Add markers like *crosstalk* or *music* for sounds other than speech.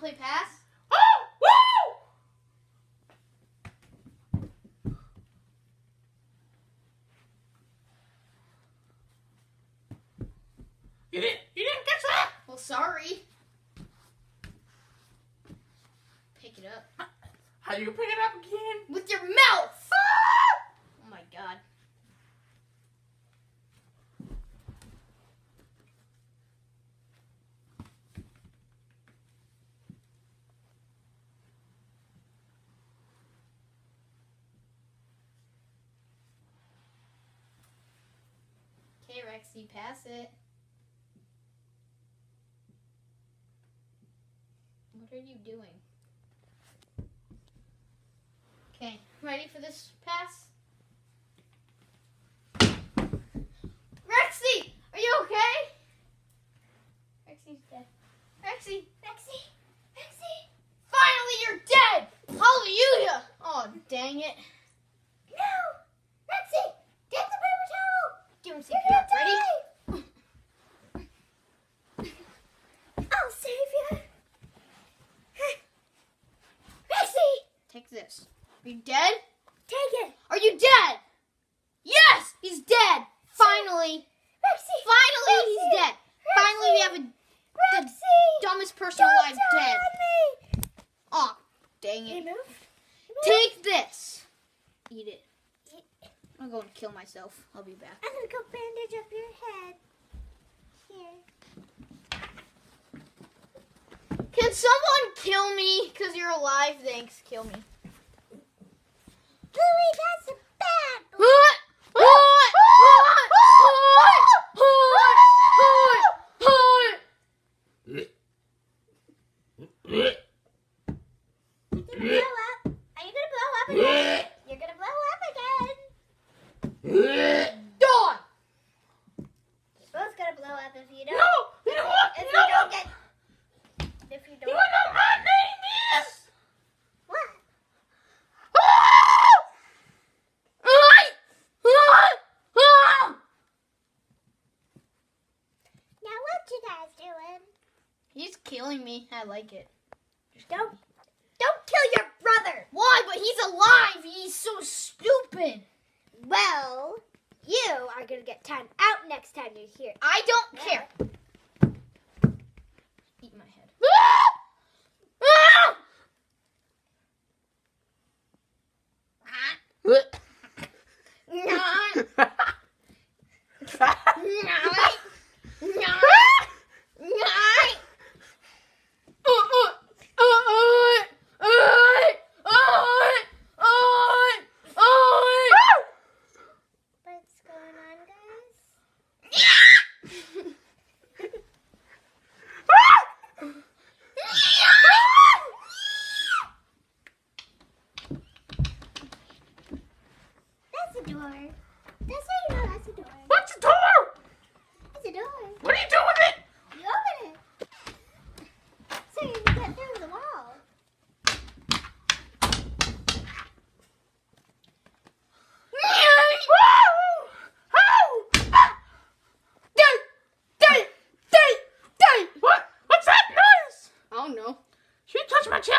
want to play pass? *gasps* You didn't, you didn't catch that? Well, sorry. Pick it up. How do you pick it up again? With your mouth! Okay, Rexy, pass it. What are you doing? Okay, ready for this pass? Rexy, are you okay? Rexy's dead. Rexy, Rexy, Rexy. Finally, you're dead. Hallelujah. Oh, dang it. No! Rexy! Get the paper towel! Doing You're CPR. gonna Ready? die! I'll save you! Rexy! Take this. Are you dead? Take it! Are you dead? Yes, he's dead. Finally. Rexy! Finally, he's dead. Finally, we have a Rexy! dumbest person alive dead. me! Oh, dang it. Take this. Eat it. I'm going to kill myself. I'll be back. I'm gonna go bandage up your head. Here. Can someone kill me? Because you're alive. Thanks. Kill me. Bluey, that's a bad boy. What? What? You gonna blow up? Are you gonna blow up again? You're gonna blow up again. Dawn! You're both gonna blow up if you No, don't. you know what? If You you know don't what? get. If you You don't. know what my name is? What? Now what you guys doing? He's killing me. I like it. Don't. Don't kill your brother. Why? But he's alive. He's so stupid. Well, you are gonna get time out next time you're here. I don't care. door. That's how you know that's a door. What's a door? It's a door. What are you doing with it? You open it. So you can get through the wall. What? What's that noise? I don't know. She touched my tail.